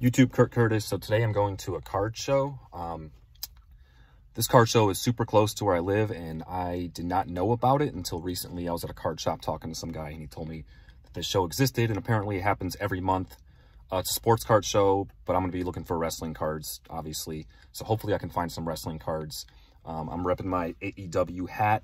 YouTube Kurt Curtis. So today I'm going to a card show. Um, this card show is super close to where I live and I did not know about it until recently. I was at a card shop talking to some guy and he told me that this show existed and apparently it happens every month. Uh, it's a sports card show, but I'm going to be looking for wrestling cards, obviously. So hopefully I can find some wrestling cards. Um, I'm repping my AEW hat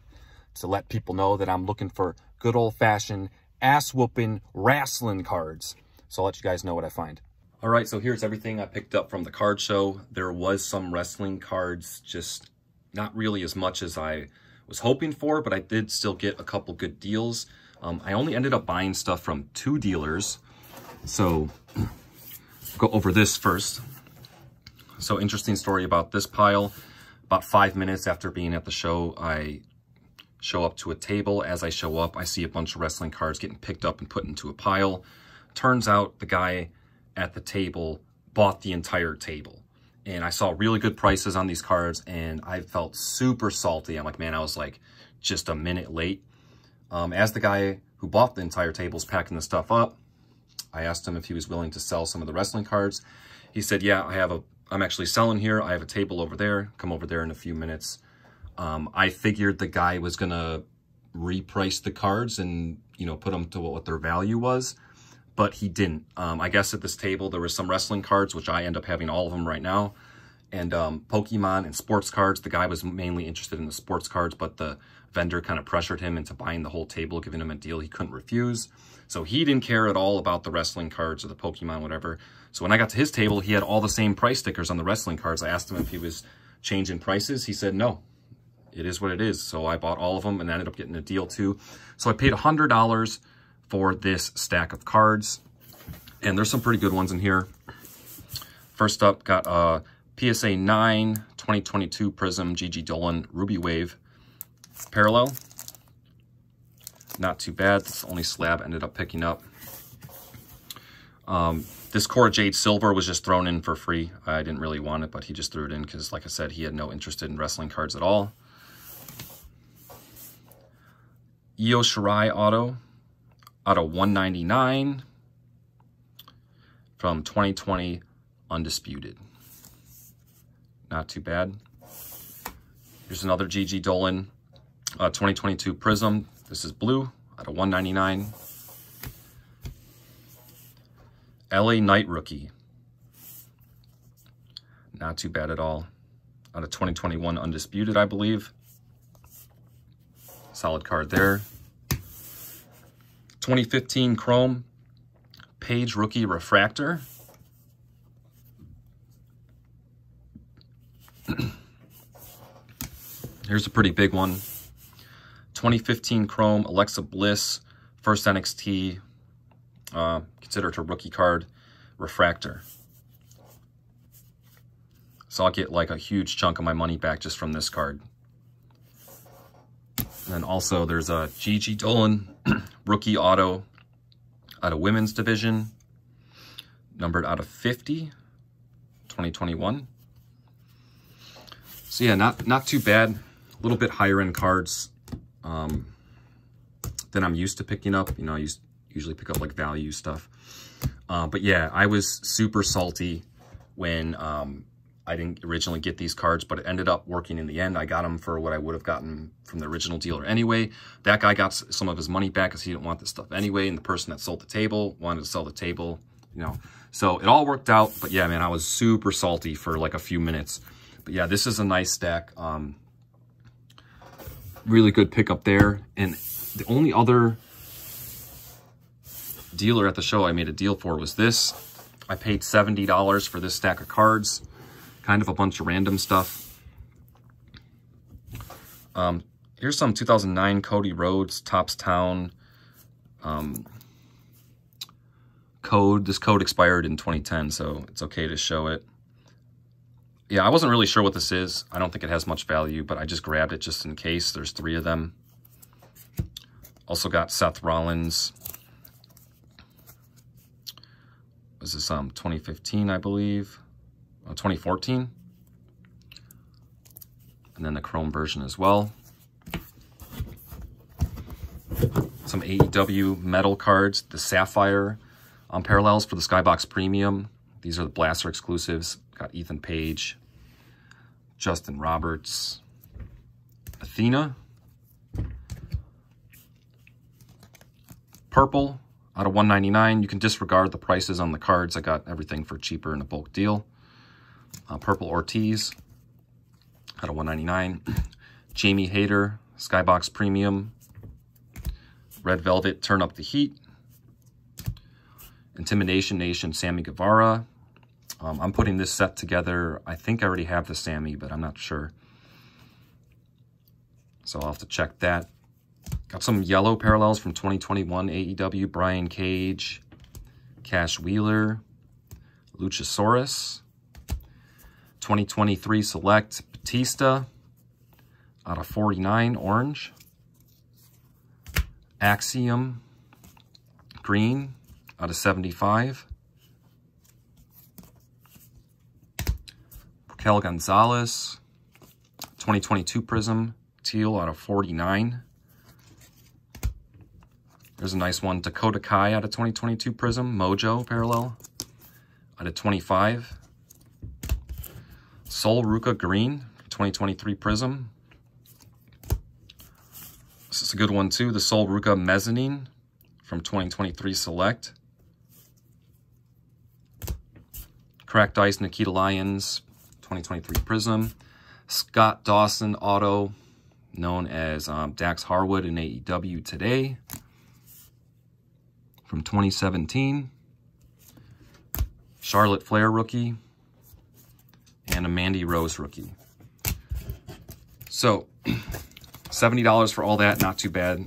to let people know that I'm looking for good old-fashioned ass-whooping wrestling cards. So I'll let you guys know what I find. All right, so here's everything I picked up from the card show. There was some wrestling cards, just not really as much as I was hoping for, but I did still get a couple good deals. Um, I only ended up buying stuff from two dealers. So go over this first. So interesting story about this pile. About five minutes after being at the show, I show up to a table. As I show up, I see a bunch of wrestling cards getting picked up and put into a pile. Turns out the guy at the table bought the entire table. And I saw really good prices on these cards and I felt super salty. I'm like, man, I was like just a minute late. Um, as the guy who bought the entire table is packing the stuff up, I asked him if he was willing to sell some of the wrestling cards. He said, yeah, I have a, I'm actually selling here. I have a table over there. Come over there in a few minutes. Um, I figured the guy was going to reprice the cards and, you know, put them to what their value was but he didn't. Um, I guess at this table, there was some wrestling cards, which I end up having all of them right now, and um, Pokemon and sports cards. The guy was mainly interested in the sports cards, but the vendor kind of pressured him into buying the whole table, giving him a deal he couldn't refuse. So he didn't care at all about the wrestling cards or the Pokemon, whatever. So when I got to his table, he had all the same price stickers on the wrestling cards. I asked him if he was changing prices. He said, no, it is what it is. So I bought all of them and ended up getting a deal too. So I paid $100 for this stack of cards. And there's some pretty good ones in here. First up, got a PSA 9 2022 Prism Gigi Dolin Ruby Wave Parallel. Not too bad. This only slab ended up picking up. Um, this Cora Jade Silver was just thrown in for free. I didn't really want it, but he just threw it in because, like I said, he had no interest in wrestling cards at all. Io Shirai Auto out of 199 from 2020 Undisputed. Not too bad. Here's another Gigi Dolin uh, 2022 Prism. This is blue out of 199. LA Knight Rookie. Not too bad at all. Out of 2021 Undisputed, I believe. Solid card there. 2015 Chrome Paige Rookie Refractor. Here's a pretty big one. 2015 Chrome Alexa Bliss First NXT uh, considered a rookie card refractor. So I'll get like a huge chunk of my money back just from this card. And then also there's a Gigi Dolin rookie auto out of women's division, numbered out of 50, 2021. So yeah, not, not too bad. A little bit higher end cards um, than I'm used to picking up. You know, I usually pick up like value stuff. Uh, but yeah, I was super salty when um, I didn't originally get these cards, but it ended up working in the end. I got them for what I would have gotten from the original dealer anyway. That guy got some of his money back because he didn't want this stuff anyway, and the person that sold the table wanted to sell the table, you know. So it all worked out, but yeah, man, I was super salty for like a few minutes. But yeah, this is a nice stack. Um, really good pickup there. And the only other dealer at the show I made a deal for was this. I paid $70 for this stack of cards kind of a bunch of random stuff. Um, here's some 2009 Cody Rhodes, Topps Town um, code. This code expired in 2010, so it's okay to show it. Yeah, I wasn't really sure what this is. I don't think it has much value, but I just grabbed it just in case. There's three of them. Also got Seth Rollins. This is um 2015, I believe? 2014. And then the Chrome version as well. Some AEW metal cards, the Sapphire um, parallels for the Skybox Premium. These are the Blaster exclusives. Got Ethan Page, Justin Roberts, Athena, Purple out of 199 You can disregard the prices on the cards. I got everything for cheaper in a bulk deal. Uh, Purple Ortiz out of 199 Jamie Hayter, Skybox Premium, Red Velvet, Turn Up the Heat, Intimidation Nation, Sammy Guevara. Um, I'm putting this set together. I think I already have the Sammy, but I'm not sure. So I'll have to check that. Got some yellow parallels from 2021 AEW. Brian Cage, Cash Wheeler, Luchasaurus. 2023 Select Batista out of 49 orange. Axiom green out of 75. Raquel Gonzalez 2022 Prism teal out of 49. There's a nice one. Dakota Kai out of 2022 Prism. Mojo parallel out of 25. Sol Ruca Green 2023 Prism. This is a good one too. The Sol Ruca Mezzanine from 2023 Select. Cracked Ice Nikita Lyons 2023 Prism. Scott Dawson Auto known as um, Dax Harwood in AEW today from 2017. Charlotte Flair rookie and a Mandy Rose rookie. So, $70 for all that, not too bad.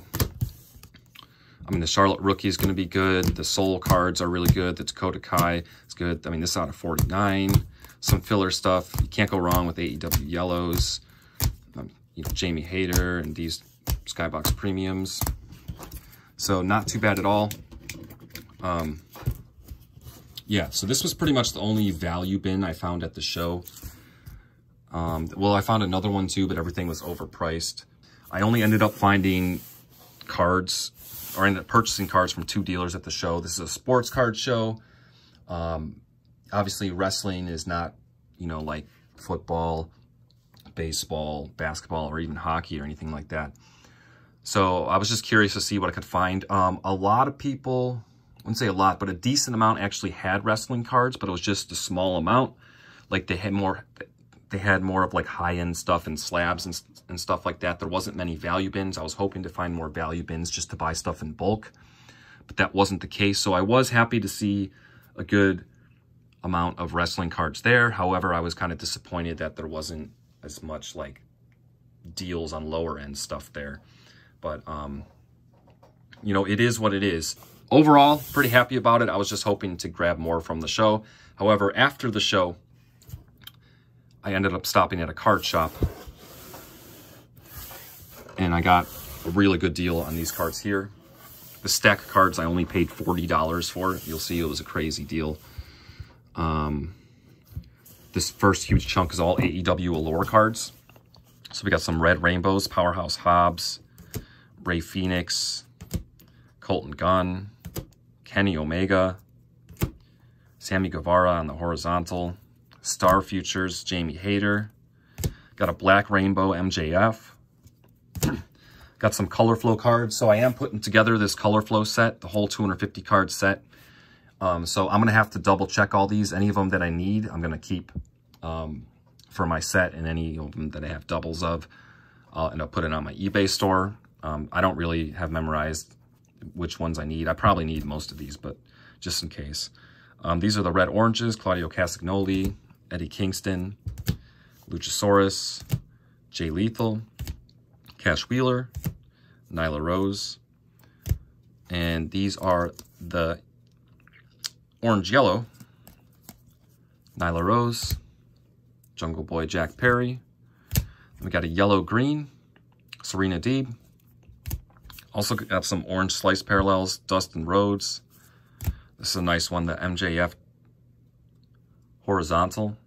I mean, the Charlotte rookie is going to be good. The Sol cards are really good. The Dakota Kai is good. I mean, this out of 49. Some filler stuff. You can't go wrong with AEW yellows you know, Jamie Hayter and these Skybox Premiums. So not too bad at all. Um, yeah, so this was pretty much the only value bin I found at the show. Um, well, I found another one too, but everything was overpriced. I only ended up finding cards, or ended up purchasing cards from two dealers at the show. This is a sports card show. Um, obviously, wrestling is not, you know, like football baseball, basketball, or even hockey or anything like that. So I was just curious to see what I could find. Um, a lot of people, wouldn't say a lot, but a decent amount actually had wrestling cards, but it was just a small amount. Like they had more, they had more of like high-end stuff and slabs and, and stuff like that. There wasn't many value bins. I was hoping to find more value bins just to buy stuff in bulk, but that wasn't the case. So I was happy to see a good amount of wrestling cards there. However, I was kind of disappointed that there wasn't as much like deals on lower end stuff there. But, um, you know, it is what it is. Overall, pretty happy about it. I was just hoping to grab more from the show. However, after the show, I ended up stopping at a card shop. And I got a really good deal on these cards here. The stack cards I only paid $40 for. You'll see it was a crazy deal. Um, this first huge chunk is all AEW Allure cards. So we got some Red Rainbows, Powerhouse Hobbs, Rey Fenix, Colten Gunn, Kenny Omega, Sammy Guevara on the horizontal, Star Futures, Jamie Hayter, got a Black Rainbow MJF, got some Color Flow cards. So I am putting together this Color Flow set, the whole 250 card set. Um, so I'm going to have to double check all these. Any of them that I need, I'm going to keep um, for my set and any of them that I have doubles of. And I'll up putting on my eBay store. Um, I don't really have memorized which ones I need. I probably need most of these, but just in case. Um, these are the red oranges, Claudio Castagnoli, Eddie Kingston, Luchasaurus, Jay Lethal, Cash Wheeler, Nyla Rose, and these are the orange yellow, Nyla Rose, Jungle Boy Jack Perry. We got a yellow green, Serena Deeb. Also got some orange slice parallels, Dustin Rhodes. This is a nice one, the MJF horizontal.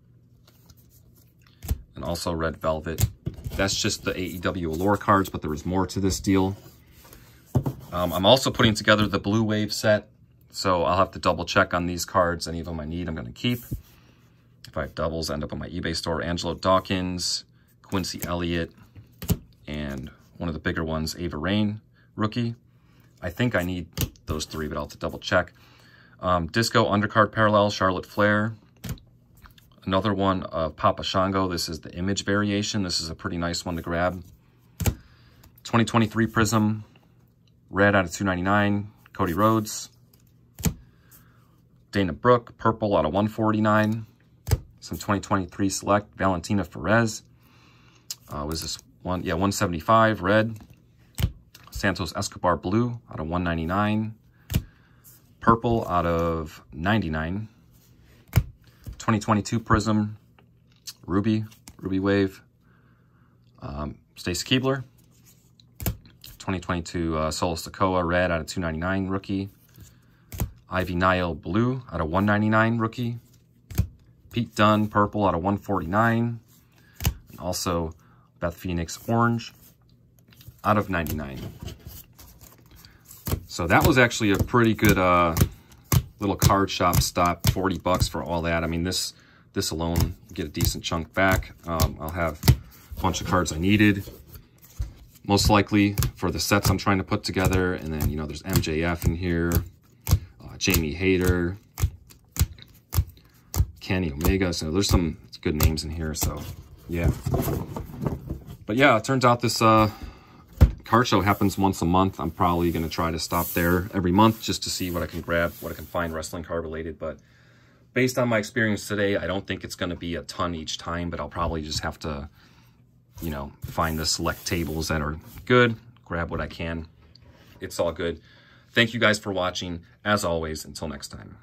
And also red velvet. That's just the AEW Allure cards, but there was more to this deal. Um, I'm also putting together the Blue Wave set. So I'll have to double check on these cards. Any of them I need, I'm going to keep. If I have doubles, end up on my eBay store. Angelo Dawkins, Quincy Elliott, and one of the bigger ones, Ava Raine, rookie. I think I need those three, but I'll have to double check. Um, Disco Undercard Parallel, Charlotte Flair. Another one of Papa Shango. This is the image variation. This is a pretty nice one to grab. 2023 Prism, red out of 299, Cody Rhodes. Dana Brooke, purple out of 149. Some 2023 Select, Valentina Perez. Uh, was this one? Yeah, 175, red. Santos Escobar Blue out of 199. Purple out of 99. 2022 Prism, Ruby, Ruby Wave. Um, Stacy Keibler. 2022 uh, Solo Sikoa Red out of 299 rookie. Ivy Nile Blue out of 199 rookie. Pete Dunne Purple out of 149. And also Beth Phoenix Orange out of 99. So that was actually a pretty good uh, little card shop stop, 40 bucks for all that. I mean, this this alone, get a decent chunk back. Um, I'll have a bunch of cards I needed, most likely for the sets I'm trying to put together. And then, you know, there's MJF in here, uh, Jamie Hayter, Kenny Omega. So there's some good names in here. So, yeah. But yeah, it turns out this uh, card show happens once a month. I'm probably going to try to stop there every month just to see what I can grab, what I can find wrestling car related. But based on my experience today, I don't think it's going to be a ton each time, but I'll probably just have to, you know, find the select tables that are good, grab what I can. It's all good. Thank you guys for watching. As always, until next time.